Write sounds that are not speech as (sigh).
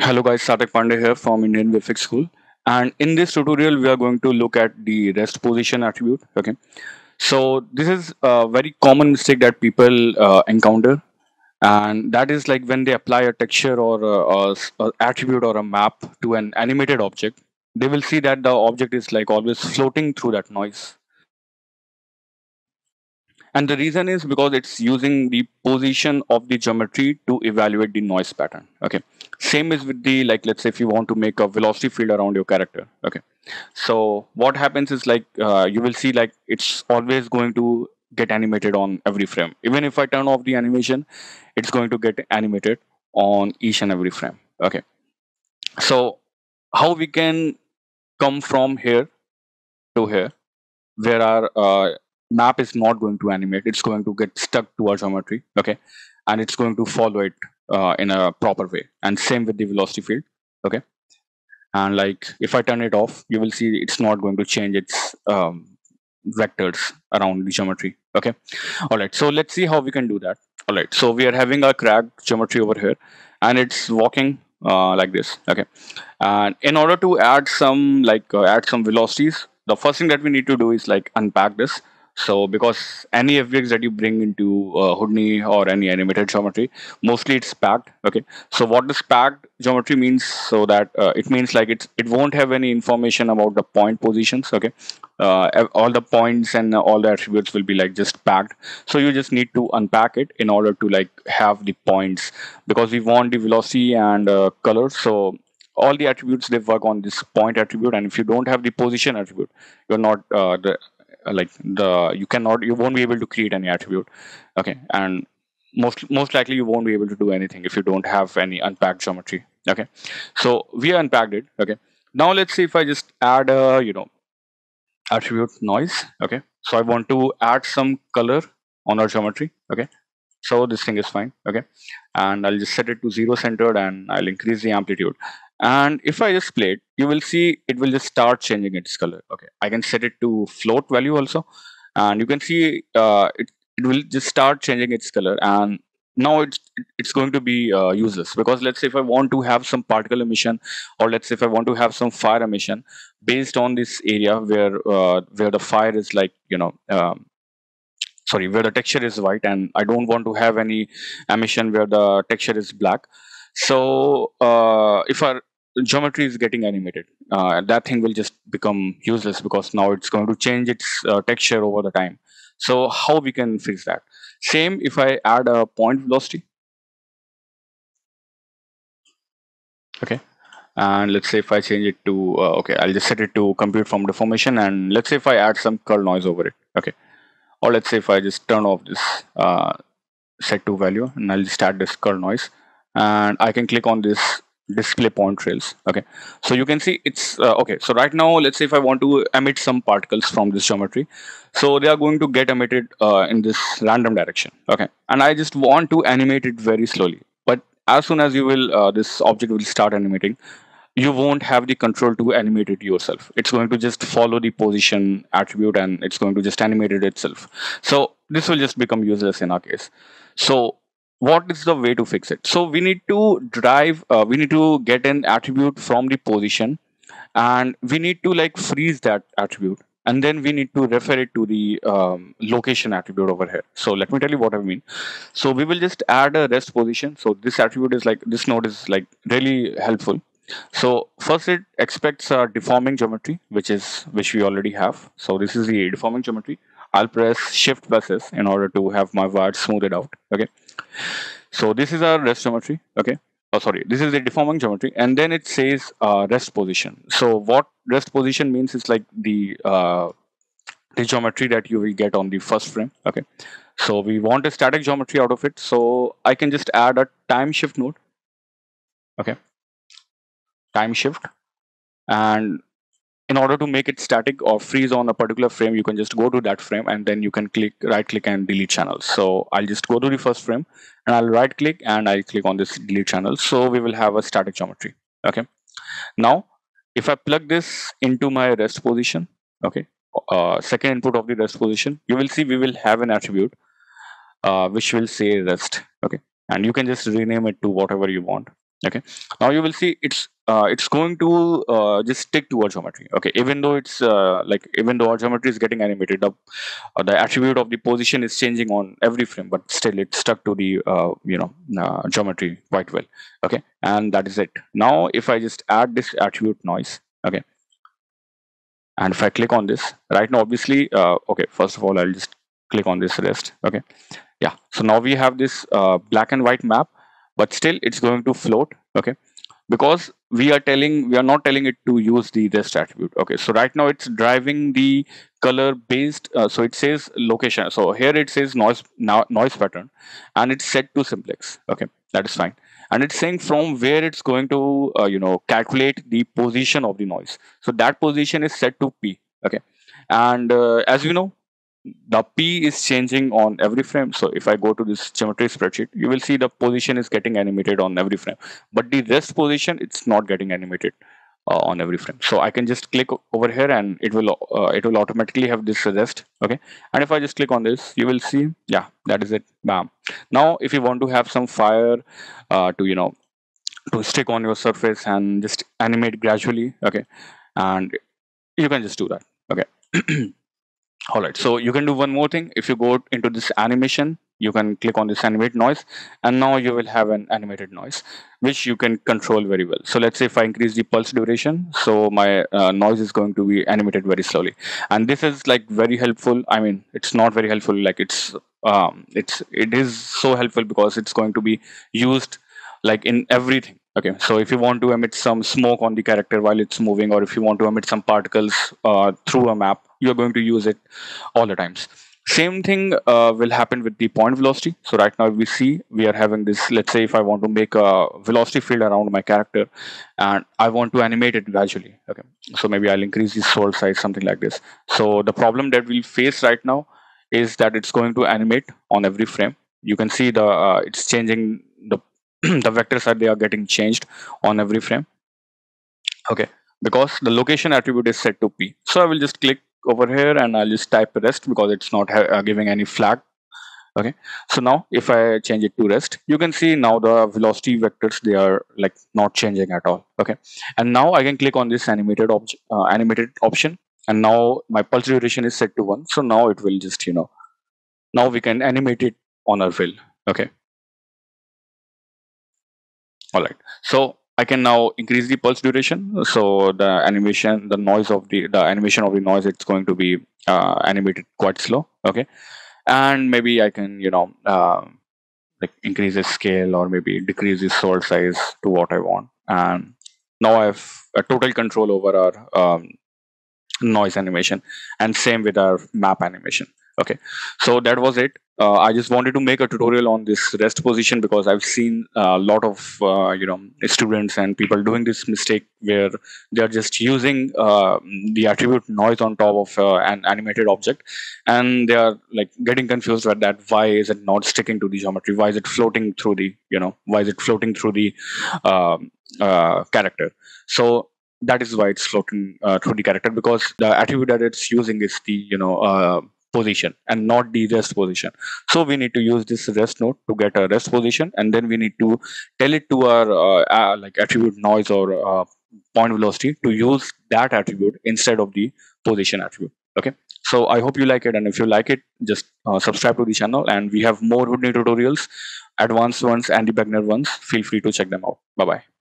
Hello guys, Satak Pandey here from Indian VFX School. And in this tutorial, we are going to look at the rest position attribute. Okay. So this is a very common mistake that people uh, encounter. And that is like when they apply a texture or a, a, a attribute or a map to an animated object, they will see that the object is like always floating through that noise and the reason is because it's using the position of the geometry to evaluate the noise pattern okay same is with the like let's say if you want to make a velocity field around your character okay. So what happens is like uh, you will see like it's always going to get animated on every frame. Even if i turn off the animation it's going to get animated on each and every frame okay. So how we can come from here to here where our uh, map is not going to animate it's going to get stuck to our geometry okay and it's going to follow it uh, in a proper way. And same with the velocity field okay? And like if i turn it off you will see it's not going to change its um, vectors around the geometry okay? All right so let's see how we can do that. All right so we are having a crag geometry over here and it's walking uh, like this okay? And in order to add some like uh, add some velocities the first thing that we need to do is like unpack this so because any FBX that you bring into uh, Houdini or any animated geometry, mostly it's packed. Okay. So what does packed geometry means? So that uh, it means like it's it won't have any information about the point positions. Okay. Uh, all the points and all the attributes will be like just packed. So you just need to unpack it in order to like have the points because we want the velocity and uh, color. So all the attributes they work on this point attribute and if you don't have the position attribute you're not uh, the Uh, like the you cannot you won't be able to create any attribute. Okay and most most likely you won't be able to do anything if you don't have any unpacked geometry. Okay so we unpacked it. Okay now let's see if i just add a you know attribute noise. Okay so i want to add some color on our geometry. Okay so this thing is fine. Okay and i'll just set it to zero centered and i'll increase the amplitude and if I just play it, you will see it will just start changing its color. Okay, I can set it to float value also, and you can see uh, it, it will just start changing its color. And now it's it's going to be uh, useless because let's say if I want to have some particle emission, or let's say if I want to have some fire emission based on this area where uh, where the fire is like you know. Um, sorry where the texture is white and i don't want to have any emission where the texture is black so uh, if our geometry is getting animated, uh, that thing will just become useless because now it's going to change its uh, texture over the time. So how we can fix that? Same if I add a point velocity. Okay. And let's say if I change it to, uh, okay, I'll just set it to compute from deformation. And let's say if I add some curl noise over it. Okay. Or let's say if I just turn off this uh, set to value and I'll just add this curl noise and I can click on this display point trails okay. So you can see it's uh, okay. So right now let's say if I want to emit some particles from this geometry so they are going to get emitted uh, in this random direction. Okay. And I just want to animate it very slowly. But as soon as you will uh, this object will start animating you won't have the control to animate it yourself. It's going to just follow the position attribute and it's going to just animate it itself. So this will just become useless in our case. So what is the way to fix it? So we need to drive uh, we need to get an attribute from the position and we need to like freeze that attribute and then we need to refer it to the um, location attribute over here. So let me tell you what i mean. So we will just add a rest position. So this attribute is like this node is like really helpful. So first it expects a deforming geometry which is which we already have. So this is the deforming geometry I'll press shift plus S in order to have my wires smoothed out. Okay. So this is our rest geometry. Okay. Oh, sorry. This is the deforming geometry. And then it says uh, rest position. So what rest position means is like the, uh, the geometry that you will get on the first frame. Okay. So we want a static geometry out of it. So I can just add a time shift node. Okay. Time shift. And in order to make it static or freeze on a particular frame, you can just go to that frame and then you can click right click and delete channels. So I'll just go to the first frame and I'll right click and I'll click on this delete channel. So we will have a static geometry. Okay. Now, if I plug this into my rest position, okay, uh, second input of the rest position, you will see we will have an attribute uh, which will say rest. Okay. And you can just rename it to whatever you want. Okay. Now you will see it's uh, it's going to uh, just stick to our geometry. Okay. Even though it's uh, like even though our geometry is getting animated the, uh, the attribute of the position is changing on every frame but still it's stuck to the uh, you know uh, geometry quite well. Okay. And that is it. Now if i just add this attribute noise okay. And if i click on this right now obviously okay first of all i'll just click on this rest. Okay. Yeah. So now we have this black and white map but still it's going to float okay? Because we are telling we are not telling it to use the rest attribute okay? So right now it's driving the color based uh, so it says location. So here it says noise now noise pattern and it's set to simplex okay? That is fine. And it's saying from where it's going to uh, you know calculate the position of the noise. So that position is set to p okay? And uh, as you know the P is changing on every frame. So if I go to this geometry spreadsheet, you will see the position is getting animated on every frame. But the rest position, it's not getting animated uh, on every frame. So I can just click over here and it will uh, it will automatically have this rest. Okay. And if I just click on this, you will see, yeah, that is it. Bam. Now, if you want to have some fire uh, to, you know, to stick on your surface and just animate gradually. Okay. And you can just do that. Okay. (clears throat) all right so you can do one more thing. If you go into this animation you can click on this animate noise and now you will have an animated noise which you can control very well. So let's say if i increase the pulse duration so my uh, noise is going to be animated very slowly. And this is like very helpful. I mean it's not very helpful like it's um it's it is so helpful because it's going to be used like in everything okay so if you want to emit some smoke on the character while it's moving or if you want to emit some particles uh, through a map you're going to use it all the times. Same thing uh, will happen with the point velocity. So right now we see we are having this let's say if i want to make a velocity field around my character and i want to animate it gradually okay? So maybe i'll increase the swirl size something like this. So the problem that we'll face right now is that it's going to animate on every frame. You can see the uh, it's changing the (clears throat) the vectors are they are getting changed on every frame. Okay because the location attribute is set to p. So i will just click over here and i'll just type rest because it's not uh, giving any flag. Okay so now if i change it to rest you can see now the velocity vectors they are like not changing at all. Okay and now i can click on this animated object uh, animated option and now my pulse duration is set to one. So now it will just you know now we can animate it on our will. Okay all right so i can now increase the pulse duration. So the animation the noise of the the animation of the noise it's going to be uh, animated quite slow okay? And maybe i can you know uh, like increase the scale or maybe decrease the swirl size to what i want. And now i have a total control over our um, noise animation. And same with our map animation okay? So that was it uh, i just wanted to make a tutorial on this rest position because i've seen a lot of uh, you know students and people doing this mistake where they're just using uh, the attribute noise on top of uh, an animated object and they are like getting confused with that why is it not sticking to the geometry? Why is it floating through the you know why is it floating through the um, uh, character? So that is why it's floating uh, through the character because the attribute that it's using is the you know position and not the rest position. So we need to use this rest node to get a rest position and then we need to tell it to our uh, uh, like attribute noise or uh, point velocity to use that attribute instead of the position attribute. Okay. So I hope you like it and if you like it, just uh, subscribe to the channel and we have more Houdini tutorials, advanced ones and the beginner ones. Feel free to check them out. Bye-bye.